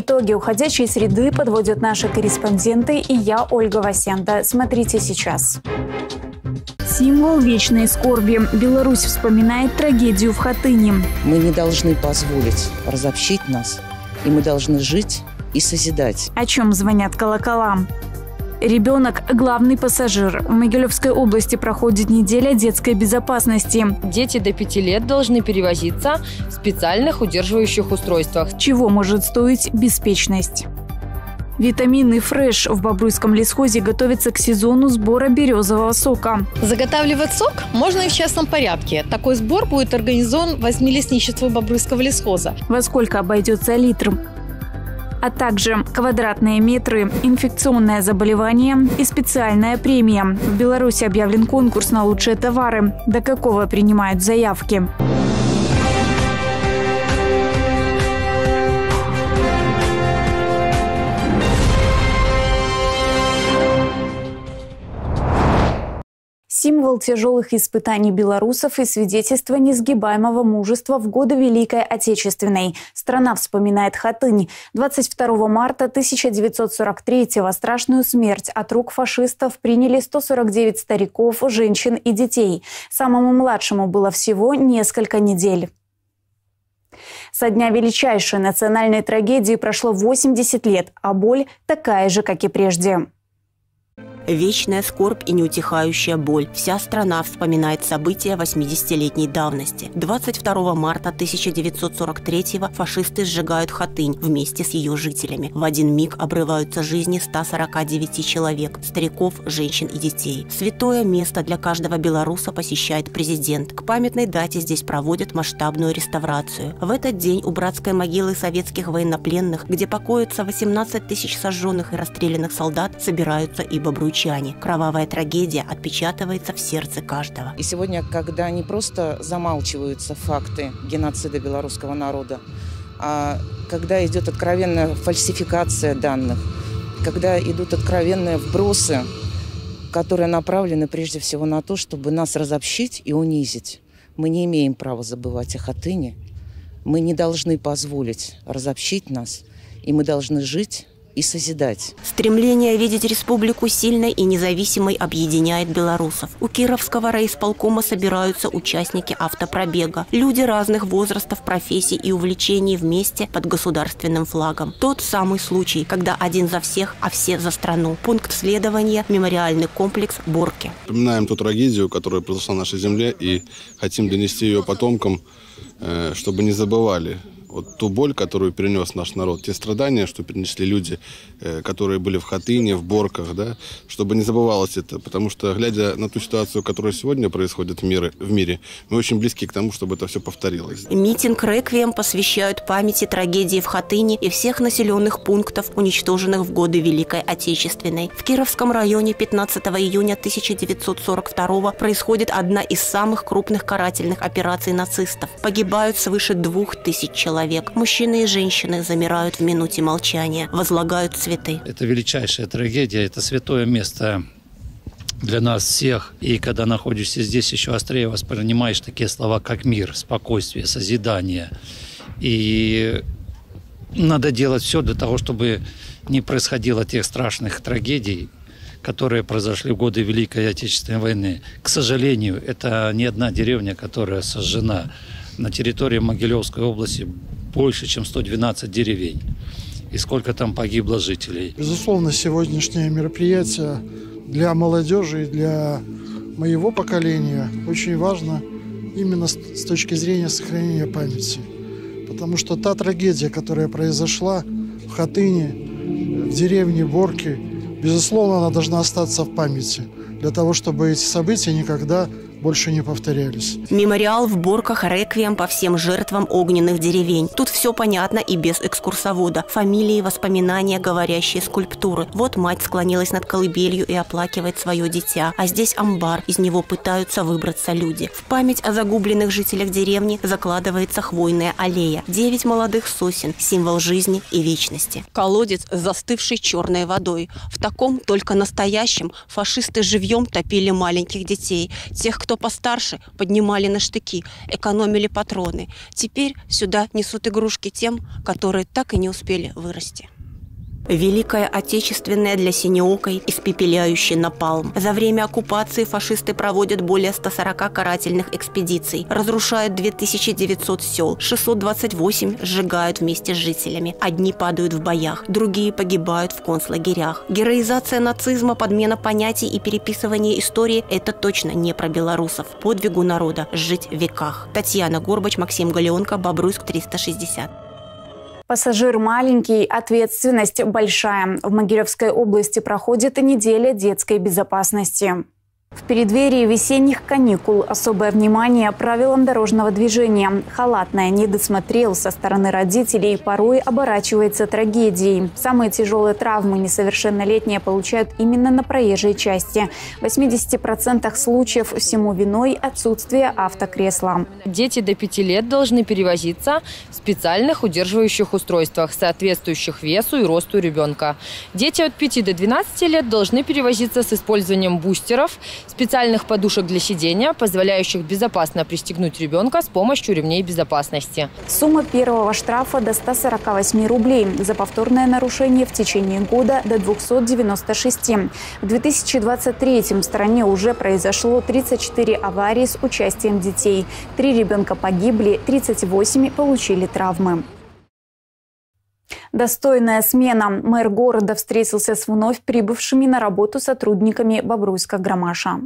Итоги уходящей среды подводят наши корреспонденты и я, Ольга Васенда. Смотрите сейчас. Символ вечной скорби. Беларусь вспоминает трагедию в Хатыне. Мы не должны позволить разобщить нас, и мы должны жить и созидать. О чем звонят колокола? Ребенок – главный пассажир. В Могилевской области проходит неделя детской безопасности. Дети до пяти лет должны перевозиться в специальных удерживающих устройствах. Чего может стоить беспечность? Витаминный фреш в Бобруйском лесхозе готовится к сезону сбора березового сока. Заготавливать сок можно и в частном порядке. Такой сбор будет организован возьмилесничеству Бобруйского лесхоза. Во сколько обойдется литр? А также квадратные метры, инфекционное заболевание и специальная премия. В Беларуси объявлен конкурс на лучшие товары. До какого принимают заявки? Символ тяжелых испытаний белорусов и свидетельство несгибаемого мужества в годы Великой Отечественной. Страна вспоминает Хатынь. 22 марта 1943-го страшную смерть от рук фашистов приняли 149 стариков, женщин и детей. Самому младшему было всего несколько недель. Со дня величайшей национальной трагедии прошло 80 лет, а боль такая же, как и прежде. Вечная скорбь и неутихающая боль. Вся страна вспоминает события 80-летней давности. 22 марта 1943-го фашисты сжигают Хатынь вместе с ее жителями. В один миг обрываются жизни 149 человек, стариков, женщин и детей. Святое место для каждого белоруса посещает президент. К памятной дате здесь проводят масштабную реставрацию. В этот день у братской могилы советских военнопленных, где покоятся 18 тысяч сожженных и расстрелянных солдат, собираются и бобруйчане англичане. Кровавая трагедия отпечатывается в сердце каждого. И сегодня, когда не просто замалчиваются факты геноцида белорусского народа, а когда идет откровенная фальсификация данных, когда идут откровенные вбросы, которые направлены прежде всего на то, чтобы нас разобщить и унизить. Мы не имеем права забывать о Хатыне. Мы не должны позволить разобщить нас, и мы должны жить и созидать. Стремление видеть республику сильной и независимой объединяет белорусов. У Кировского райисполкома собираются участники автопробега. Люди разных возрастов, профессий и увлечений вместе под государственным флагом. Тот самый случай, когда один за всех, а все за страну. Пункт следования – мемориальный комплекс Борки. Вспоминаем ту трагедию, которая произошла на нашей земле, и хотим донести ее потомкам, э, чтобы не забывали вот ту боль, которую перенес наш народ, те страдания, что перенесли люди, э, которые были в Хатыне, в Борках, да, чтобы не забывалось это, потому что, глядя на ту ситуацию, которая сегодня происходит в мире, в мире мы очень близки к тому, чтобы это все повторилось. Митинг «Реквием» посвящают памяти трагедии в Хатыне и всех населенных пунктов, уничтоженных в годы Великой Отечественной. В Кировском районе 15 июня 1942 происходит одна из самых крупных карательных операций нацистов. Погибают свыше двух тысяч человек человек. Мужчины и женщины замирают в минуте молчания, возлагают цветы. Это величайшая трагедия, это святое место для нас всех. И когда находишься здесь, еще острее воспринимаешь такие слова, как мир, спокойствие, созидание. И надо делать все для того, чтобы не происходило тех страшных трагедий, которые произошли в годы Великой Отечественной войны. К сожалению, это не одна деревня, которая сожжена на территории Могилевской области больше, чем 112 деревень. И сколько там погибло жителей. Безусловно, сегодняшнее мероприятие для молодежи и для моего поколения очень важно именно с точки зрения сохранения памяти. Потому что та трагедия, которая произошла в Хатыне, в деревне Борки, безусловно, она должна остаться в памяти для того, чтобы эти события никогда больше не повторялись. Мемориал в Борках реквием по всем жертвам огненных деревень. Тут все понятно и без экскурсовода. Фамилии, воспоминания, говорящие скульптуры. Вот мать склонилась над колыбелью и оплакивает свое дитя. А здесь амбар. Из него пытаются выбраться люди. В память о загубленных жителях деревни закладывается хвойная аллея. Девять молодых сосен – символ жизни и вечности. Колодец, застывший черной водой. В таком, только настоящем, фашисты живьем топили маленьких детей. Тех, кто кто постарше, поднимали на штыки, экономили патроны. Теперь сюда несут игрушки тем, которые так и не успели вырасти. Великая Отечественная для синеокой, испепеляющий напалм. За время оккупации фашисты проводят более 140 карательных экспедиций, разрушают 2900 сел, 628 сжигают вместе с жителями. Одни падают в боях, другие погибают в концлагерях. Героизация нацизма, подмена понятий и переписывание истории – это точно не про белорусов. Подвигу народа жить в веках. Татьяна Горбач, Максим Галеонко, Бобруйск, 360. Пассажир маленький, ответственность большая. В Могилевской области проходит неделя детской безопасности. В преддверии весенних каникул особое внимание правилам дорожного движения. Халатная недосмотрел со стороны родителей порой оборачивается трагедией. Самые тяжелые травмы несовершеннолетние получают именно на проезжей части. В 80% случаев всему виной отсутствие автокресла. Дети до 5 лет должны перевозиться в специальных удерживающих устройствах, соответствующих весу и росту ребенка. Дети от 5 до 12 лет должны перевозиться с использованием бустеров – специальных подушек для сидения, позволяющих безопасно пристегнуть ребенка с помощью ремней безопасности. Сумма первого штрафа до 148 рублей. За повторное нарушение в течение года до 296. В 2023 в стране уже произошло 34 аварии с участием детей. Три ребенка погибли, 38 получили травмы. Достойная смена. Мэр города встретился с вновь прибывшими на работу сотрудниками Бобруйска-Громаша.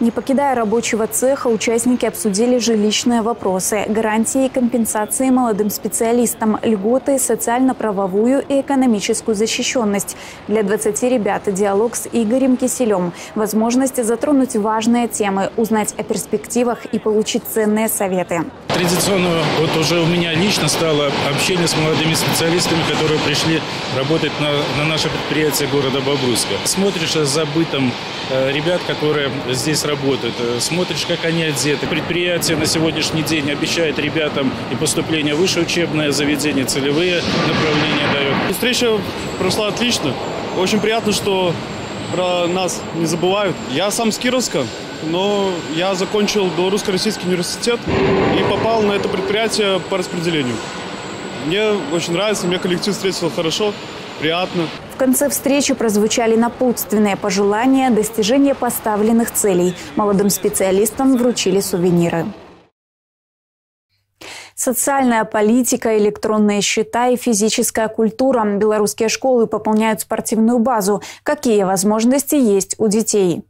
Не покидая рабочего цеха, участники обсудили жилищные вопросы, гарантии и компенсации молодым специалистам, льготы, социально-правовую и экономическую защищенность. Для 20 ребят диалог с Игорем Киселем, возможность затронуть важные темы, узнать о перспективах и получить ценные советы. Традиционно вот уже у меня лично стало общение с молодыми специалистами, которые пришли работать на, на наше предприятие города Бобруйска. Смотришь за бытом э, ребят, которые здесь работают, э, смотришь, как они одеты. Предприятие на сегодняшний день обещает ребятам и поступление в высшее учебное заведение, целевые направления дает. Встреча прошла отлично. Очень приятно, что про нас не забывают. Я сам с Кировска, но я закончил Белорусско-Российский университет и попал на это предприятие по распределению. Мне очень нравится, мне коллектив встретил хорошо, приятно. Конце встречи прозвучали напутственные пожелания достижения поставленных целей. Молодым специалистам вручили сувениры. Социальная политика, электронные счета и физическая культура. Белорусские школы пополняют спортивную базу. Какие возможности есть у детей?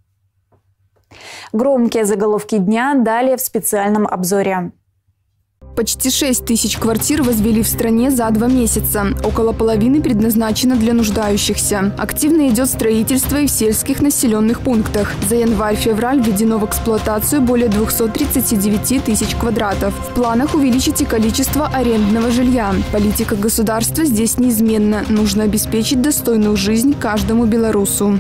Громкие заголовки дня далее в специальном обзоре. Почти 6 тысяч квартир возвели в стране за два месяца. Около половины предназначено для нуждающихся. Активно идет строительство и в сельских населенных пунктах. За январь-февраль введено в эксплуатацию более 239 тысяч квадратов. В планах увеличить и количество арендного жилья. Политика государства здесь неизменна. Нужно обеспечить достойную жизнь каждому белорусу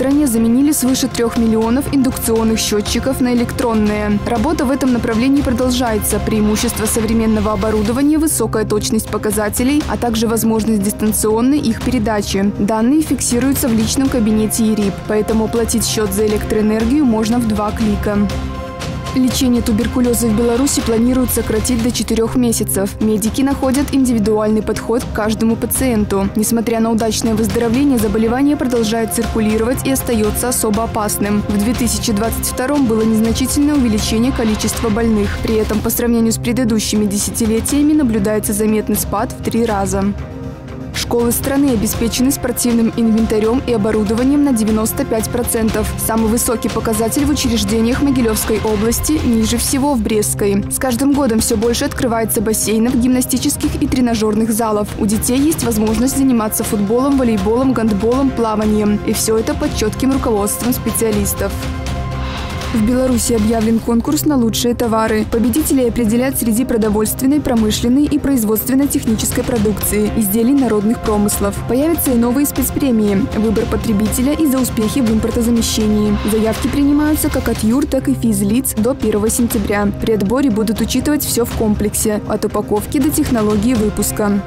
стране заменили свыше трех миллионов индукционных счетчиков на электронные. Работа в этом направлении продолжается. Преимущество современного оборудования – высокая точность показателей, а также возможность дистанционной их передачи. Данные фиксируются в личном кабинете ЕРИП, поэтому оплатить счет за электроэнергию можно в два клика. Лечение туберкулеза в Беларуси планируют сократить до 4 месяцев. Медики находят индивидуальный подход к каждому пациенту. Несмотря на удачное выздоровление, заболевание продолжает циркулировать и остается особо опасным. В 2022 было незначительное увеличение количества больных. При этом по сравнению с предыдущими десятилетиями наблюдается заметный спад в три раза. Школы страны обеспечены спортивным инвентарем и оборудованием на 95%. Самый высокий показатель в учреждениях Могилевской области, ниже всего в Брестской. С каждым годом все больше открывается бассейнов, гимнастических и тренажерных залов. У детей есть возможность заниматься футболом, волейболом, гандболом, плаванием. И все это под четким руководством специалистов. В Беларуси объявлен конкурс на лучшие товары. Победителей определят среди продовольственной, промышленной и производственно-технической продукции, изделий народных промыслов. Появятся и новые спецпремии. Выбор потребителя и за успехи в импортозамещении. Заявки принимаются как от юр, так и физлиц до 1 сентября. При отборе будут учитывать все в комплексе – от упаковки до технологии выпуска.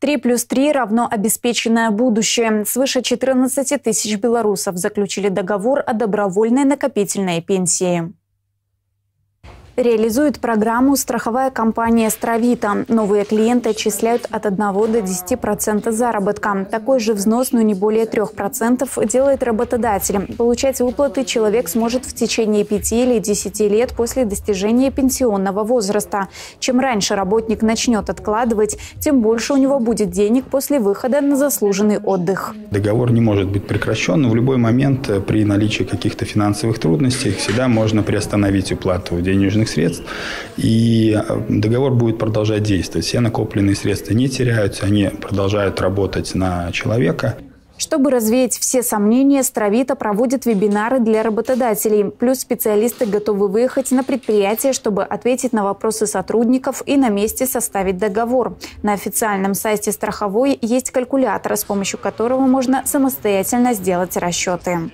3 плюс 3 равно обеспеченное будущее. Свыше 14 тысяч белорусов заключили договор о добровольной накопительной пенсии. Реализует программу страховая компания «Стравита». Новые клиенты отчисляют от 1 до 10% заработка. Такой же взнос, но не более 3% делает работодатель. Получать выплаты человек сможет в течение 5 или 10 лет после достижения пенсионного возраста. Чем раньше работник начнет откладывать, тем больше у него будет денег после выхода на заслуженный отдых. Договор не может быть прекращен, но в любой момент э, при наличии каких-то финансовых трудностей всегда можно приостановить уплату денежных средств, и э, договор будет продолжать действовать. Все накопленные средства не теряются, они продолжают работать на человека. Чтобы развеять все сомнения, Стравита проводит вебинары для работодателей. Плюс специалисты готовы выехать на предприятие, чтобы ответить на вопросы сотрудников и на месте составить договор. На официальном сайте страховой есть калькулятор, с помощью которого можно самостоятельно сделать расчеты.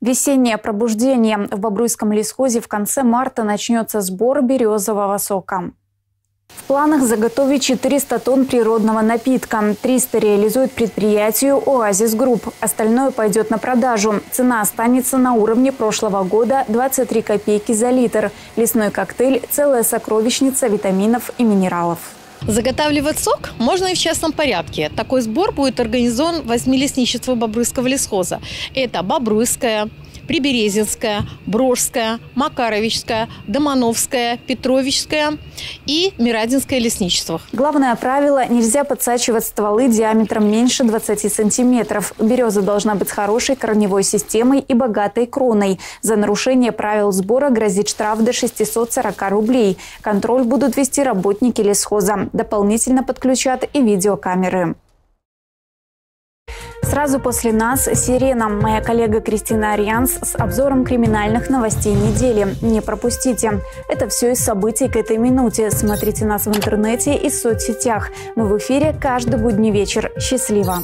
Весеннее пробуждение. В Бобруйском лесхозе в конце марта начнется сбор березового сока. В планах заготовить 400 тонн природного напитка. 300 реализует предприятию «Оазис Групп». Остальное пойдет на продажу. Цена останется на уровне прошлого года – 23 копейки за литр. Лесной коктейль – целая сокровищница витаминов и минералов. Заготавливать сок можно и в частном порядке. Такой сбор будет организован возьми лесничество Бобруйского лесхоза. Это Бобруйская, Приберезинская, Брожская, Макаровичская, Домановская, Петровичская и Мирадинское лесничество. Главное правило – нельзя подсачивать стволы диаметром меньше 20 сантиметров. Береза должна быть хорошей корневой системой и богатой кроной. За нарушение правил сбора грозит штраф до 640 рублей. Контроль будут вести работники лесхоза. Дополнительно подключат и видеокамеры. Сразу после нас «Сирена». Моя коллега Кристина Арианс с обзором криминальных новостей недели. Не пропустите. Это все из событий к этой минуте. Смотрите нас в интернете и соцсетях. Мы в эфире каждый будний вечер. Счастливо!